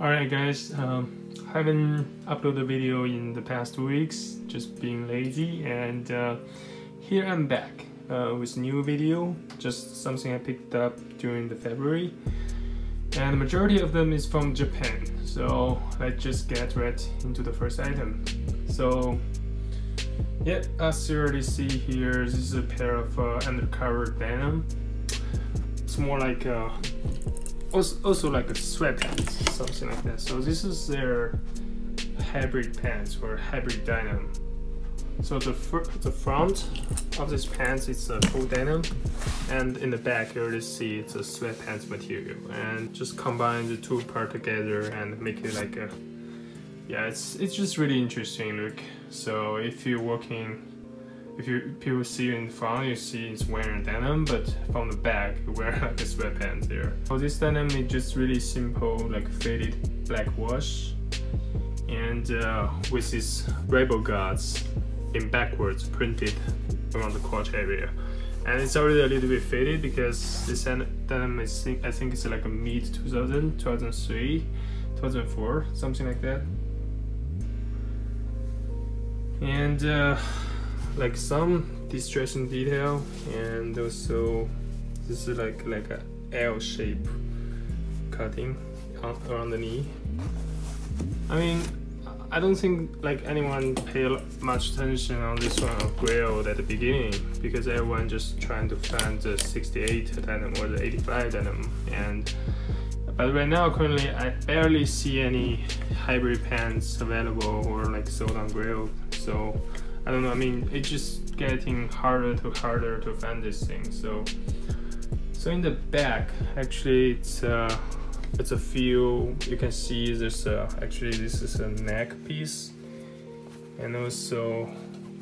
Alright guys, um, haven't uploaded a video in the past two weeks, just being lazy and uh, here I'm back uh, with new video, just something I picked up during the February and the majority of them is from Japan, so let's just get right into the first item. So yeah, as you already see here, this is a pair of uh, undercover denim. It's more like a also, also like a sweatpants, something like that. So this is their hybrid pants or hybrid denim. So the fr the front of this pants is a full denim, and in the back you already see it's a sweatpants material. And just combine the two part together and make it like a yeah, it's it's just really interesting look. So if you're working if you people see you in front, you see it's wearing denim, but from the back, you wear like a sweatpants there. So this denim is just really simple, like faded black wash, and uh, with these Rebelgods in backwards printed around the crotch area. And it's already a little bit faded because this denim is, I think it's like a mid 2000, 2003, 2004, something like that. And uh, like some distressing detail and also this is like like a L shape cutting around the knee. I mean, I don't think like anyone paid much attention on this one of Grailed at the beginning because everyone just trying to find the 68 denim or the 85 denim and but right now currently I barely see any hybrid pants available or like sold on Grailed so I don't know. I mean, it's just getting harder to harder to find this thing. So, so in the back, actually, it's uh, it's a few. You can see there's a, actually this is a neck piece, and also,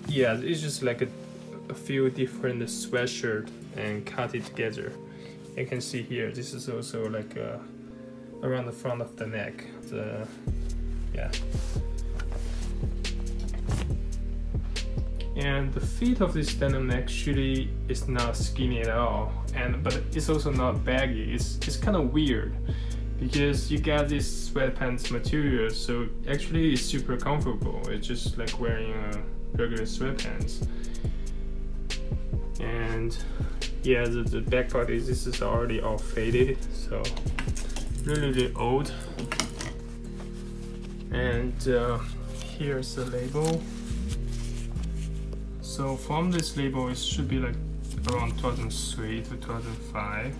yeah, it's just like a, a few different sweatshirt and cut it together. You can see here. This is also like uh, around the front of the neck. The yeah. And the fit of this denim actually is not skinny at all. And but it's also not baggy. It's, it's kind of weird. Because you get this sweatpants material so actually it's super comfortable. It's just like wearing a regular sweatpants. And yeah the, the back part is this is already all faded so really, really old. And uh, here's the label so from this label, it should be like around 2003 to 2005.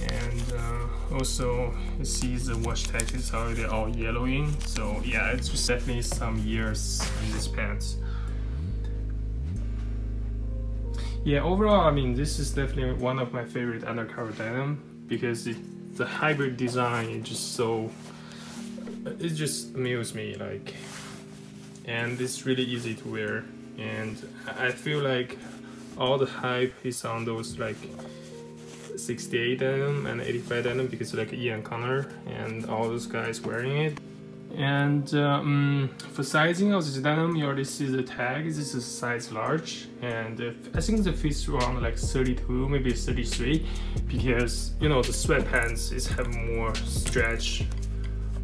And uh, also, you see the wash tag is already all yellowing. So yeah, it's definitely some years in this pants. Yeah, overall, I mean, this is definitely one of my favorite undercover denim because it, the hybrid design is just so, it just amuses me. Like, and it's really easy to wear. And I feel like all the hype is on those like 68 denim and 85 denim because like Ian Connor and all those guys wearing it. And um, for sizing of this denim you already see the tag. This is a size large. And I think the fits around like 32 maybe 33 because you know the sweatpants is have more stretch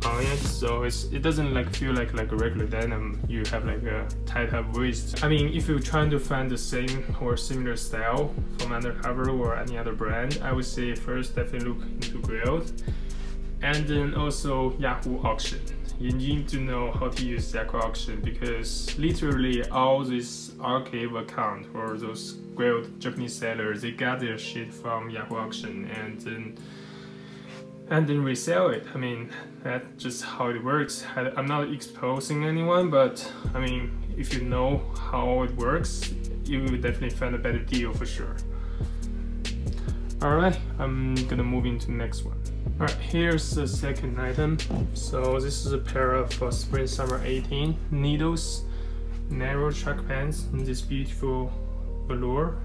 on it so it doesn't like feel like like a regular denim you have like a tight up waist. I mean if you're trying to find the same or similar style from undercover or any other brand i would say first definitely look into Grailed and then also yahoo auction. You need to know how to use Yahoo auction because literally all these archive account or those Grailed Japanese sellers they got their shit from Yahoo auction. And then and then resell it. I mean, that's just how it works. I, am not exposing anyone, but I mean, if you know how it works, you will definitely find a better deal for sure. Alright, I'm gonna move into the next one. Alright, here's the second item. So this is a pair of uh, Spring Summer 18 needles, narrow track pants in this beautiful velour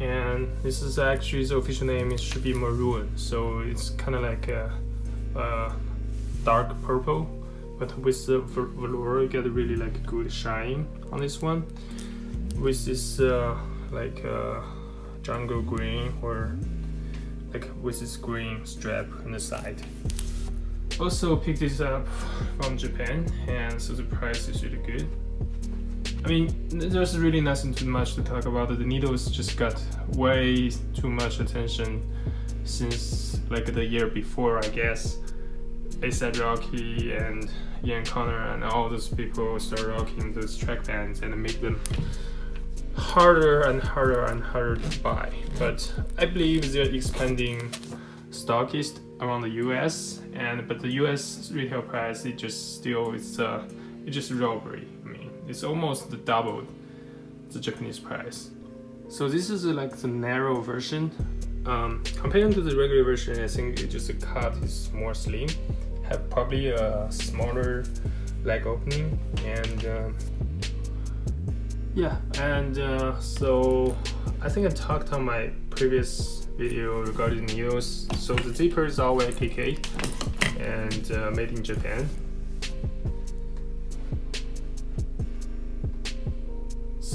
and this is actually the official name it should be maroon so it's kind of like a, a, dark purple but with the velour you get a really like good shine on this one with this uh, like uh, jungle green or like with this green strap on the side. Also picked this up from Japan and so the price is really good. I mean, there's really nothing too much to talk about. The needles just got way too much attention since like the year before, I guess. ASAP Rocky and Ian Connor and all those people start rocking those track pants and make them harder and harder and harder to buy. But I believe they're expanding stockist around the US and but the US retail price it just still it's uh it's just robbery. It's almost double the Japanese price. So this is like the narrow version. Um, comparing to the regular version, I think it just cut is more slim, have probably a smaller leg opening and uh, yeah and uh, so I think I talked on my previous video regarding needles so the zipper is all KK and uh, made in Japan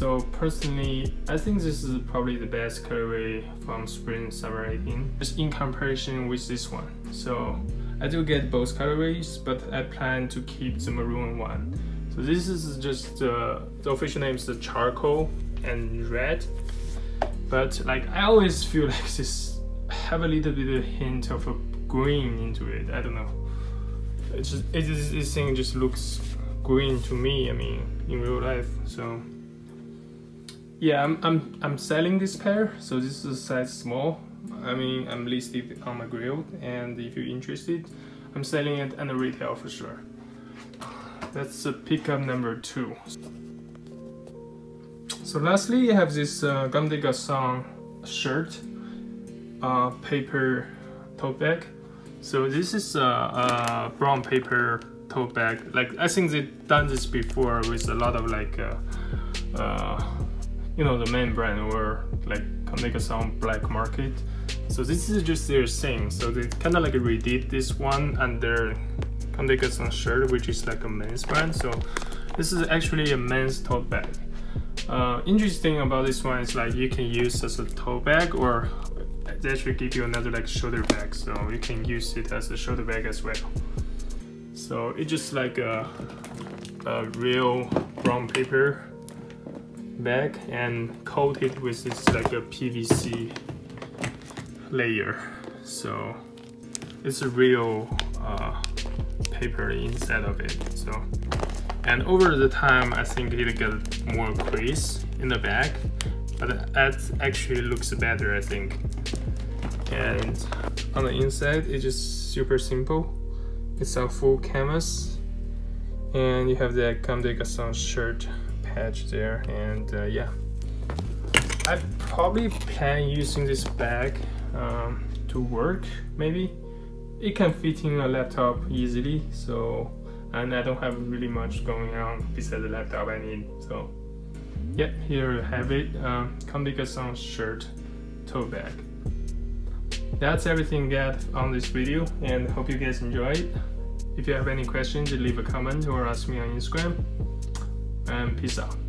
so personally I think this is probably the best colorway from spring summer 18 just in comparison with this one so I do get both colorways but I plan to keep the maroon one so this is just uh, the official name is the charcoal and red. But like I always feel like this have a little bit of hint of a green into it. I don't know. It's just it is this thing just looks green to me. I mean in real life. So yeah, I'm I'm I'm selling this pair. So this is a size small. I mean I'm listed on my Grailed, and if you're interested, I'm selling it at the retail for sure. That's a pickup number two. So lastly, I have this uh, Garçons shirt, uh, paper tote bag. So this is a, a, brown paper tote bag. Like I think they've done this before with a lot of like, uh, uh, you know, the main brand or like Garçons black market. So this is just their thing. So they kind of like redid this one under Garçons shirt, which is like a men's brand. So this is actually a men's tote bag. Uh, interesting about this one is like you can use as a tote bag or they actually give you another like shoulder bag. So you can use it as a shoulder bag as well. So it's just like a, a real brown paper bag and coat it with this like a PVC layer. So it's a real uh, paper inside of it. So, and over the time, I think it got more crease in the back, but that actually looks better, I think. And on the inside, it's just super simple. It's a full canvas, and you have the Comme des shirt patch there, and uh, yeah. I probably plan using this bag um, to work, maybe. It can fit in a laptop easily so and I don't have really much going on besides the laptop I need so. Yeah here you have it um, Comme shirt tote bag. That's everything got on this video and hope you guys enjoy it. If you have any questions leave a comment or ask me on Instagram and peace out